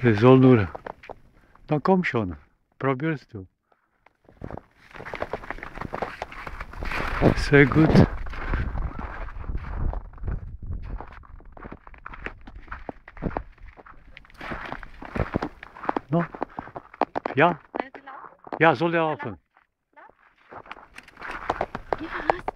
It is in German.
Das soll nur. Na komm schon, probierst du. Sehr gut. No. Ja? Äh, ja, soll er laufen. Ja, was?